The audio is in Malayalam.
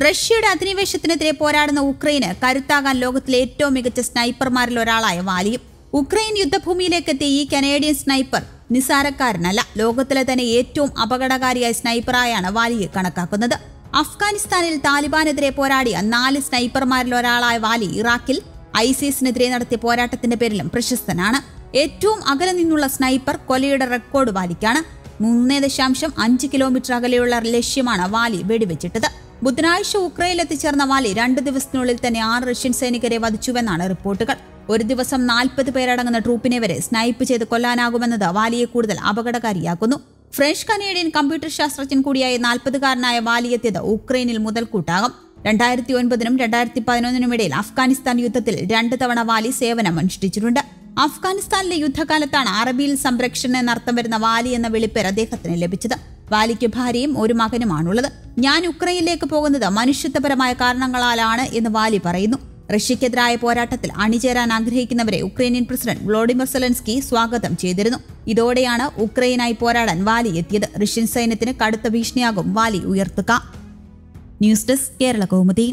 റഷ്യയുടെ അധിനിവേശത്തിനെതിരെ പോരാടുന്ന ഉക്രൈന് കരുത്താകാൻ ലോകത്തിലെ ഏറ്റവും മികച്ച സ്നൈപ്പർമാരിൽ ഒരാളായ വാലിയും ഉക്രൈൻ യുദ്ധഭൂമിയിലേക്ക് എത്തിയ ഈ കനേഡിയൻ സ്നൈപ്പർ നിസാരക്കാരനല്ല ലോകത്തിലെ തന്നെ ഏറ്റവും അപകടകാരിയായ സ്നൈപ്പറായാണ് വാലിയെ കണക്കാക്കുന്നത്. അഫ്ഗാനിസ്ഥാനിൽ താലിബാനെതിരെ പോരാടിയ നാല് സ്നൈപ്പർമാരിൽ ഒരാളായ വാലി ഇറാഖിൽ ഐസിസിനെതിരെ നടത്തിയ പോരാട്ടത്തിന്റെ പേരിലും പ്രശസ്തനാണ്. ഏറ്റവും അകലെ നിന്നുള്ള സ്നൈപ്പർ കൊലയുടെ റെക്കോർഡ് വാലിക്കാണ്. മൂന്ന് ദശാംശം അഞ്ച് കിലോമീറ്റർ അകലെയുള്ള ലക്ഷ്യമാണ് വാലി വെടിവെച്ചിട്ടത്. ബുധനാഴ്ച ഉക്രൈനിൽ എത്തിച്ചേർന്ന വാലി രണ്ട് ദിവസത്തിനുള്ളിൽ തന്നെ ആറ് റഷ്യൻ സൈനികരെ വധിച്ചുവെന്നാണ് റിപ്പോർട്ടുകൾ. ഒരു ദിവസം നാൽപ്പത് പേരടങ്ങുന്ന ട്രൂപ്പിനെ വരെ സ്നൈപ്പ് ചെയ്ത് കൊല്ലാനാകുമെന്നത് വാലിയെ കൂടുതൽ അപകടകാരിയാക്കുന്നു. ഫ്രഞ്ച് കനേഡിയൻ കമ്പ്യൂട്ടർ ശാസ്ത്രജ്ഞൻ കൂടിയായ നാൽപ്പതുകാരനായ വാലി എത്തിയത് ഉക്രൈനിൽ മുതൽക്കൂട്ടാകും. രണ്ടായിരത്തി ഒൻപതിനും രണ്ടായിരത്തി പതിനൊന്നിനും ഇടയിൽ അഫ്ഗാനിസ്ഥാൻ യുദ്ധത്തിൽ രണ്ട് തവണ വാലി സേവനം അനുഷ്ഠിച്ചിട്ടുണ്ട്. അഫ്ഗാനിസ്ഥാനിലെ യുദ്ധകാലത്താണ് അറബിയിൽ സംരക്ഷണ എന്നർത്ഥം വരുന്ന വാലി എന്ന വിളിപ്പേർ അദ്ദേഹത്തിന് ലഭിച്ചത്. വാലിക്ക് ഭാര്യയും ഒരു മകനുമാണുള്ളത്. ഞാൻ ഉക്രൈനിലേക്ക് പോകുന്നത് മനുഷ്യത്വപരമായ കാരണങ്ങളാലാണ് എന്ന് വാലി പറയുന്നു. റഷ്യക്കെതിരായ പോരാട്ടത്തിൽ അണിചേരാൻ ആഗ്രഹിക്കുന്നവരെ ഉക്രൈനിയൻ പ്രസിഡന്റ് വ്ളോഡിമിർ സെലൻസ്കി സ്വാഗതം ചെയ്തിരുന്നു. ഇതോടെയാണ് ഉക്രൈനായി പോരാടാൻ വാലി എത്തിയത്. റഷ്യൻ സൈന്യത്തിന് കടുത്ത ഭീഷണിയാകും വാലി ഉയർത്തുക. News desk Kerala Kaumudi.